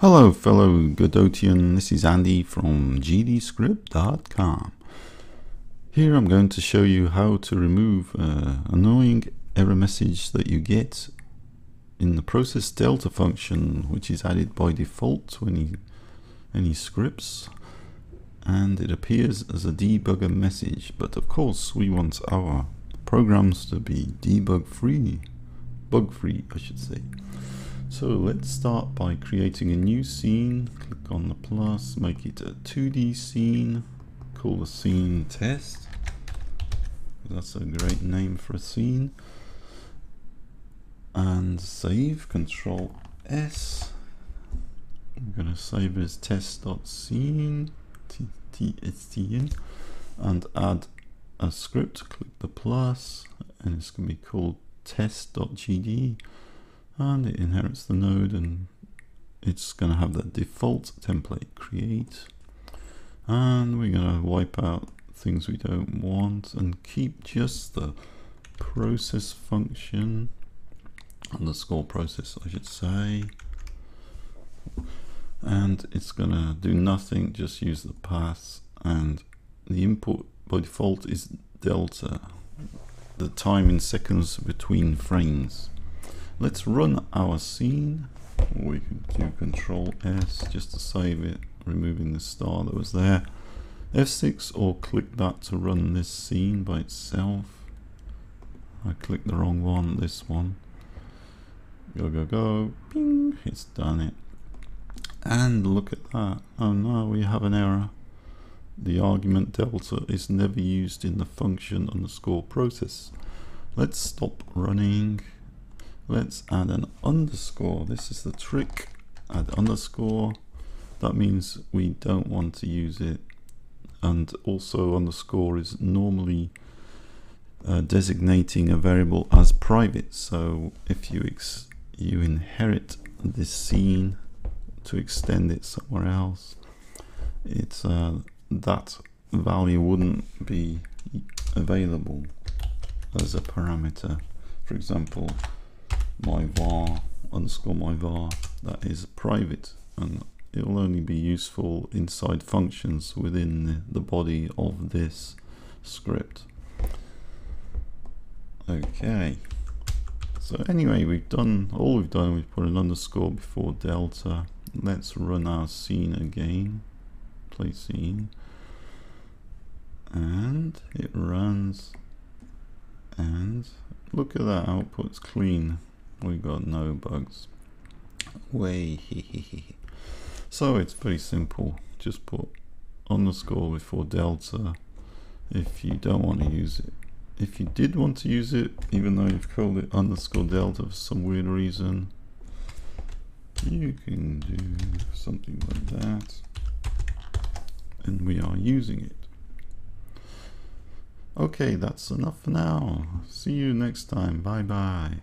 Hello, fellow Godotian. This is Andy from gdscript.com. Here I'm going to show you how to remove uh, annoying error message that you get in the process delta function, which is added by default to any, any scripts. And it appears as a debugger message, but of course we want our programs to be debug free, bug free, I should say. So let's start by creating a new scene. Click on the plus, make it a 2D scene. Call the scene test. That's a great name for a scene. And save, control S. I'm gonna save as test.scene, tscn, and add a script. Click the plus, and it's gonna be called test.gd and it inherits the node and it's going to have the default template create. And we're going to wipe out things we don't want and keep just the process function underscore process I should say. And it's going to do nothing just use the path and the input by default is delta the time in seconds between frames Let's run our scene. We can do Control S just to save it, removing the star that was there. F6 or click that to run this scene by itself. I clicked the wrong one, this one. Go, go, go. Ping, it's done it. And look at that. Oh no, we have an error. The argument delta is never used in the function underscore process. Let's stop running let's add an underscore. This is the trick. Add underscore. That means we don't want to use it. And also underscore is normally uh, designating a variable as private. So if you you inherit this scene to extend it somewhere else it's uh, that value wouldn't be available as a parameter. For example my var underscore my var that is private and it will only be useful inside functions within the, body of this script. Okay. So anyway we've done all we've done we've put an underscore before delta. Let's run our scene again. Play scene. And it runs and look at that output's clean we got no bugs. Way so it's pretty simple. Just put underscore before delta. If you don't want to use it if you did want to use it even though you've called it underscore delta for some weird reason you can do something like that. And we are using it. Okay that's enough for now. See you next time. Bye bye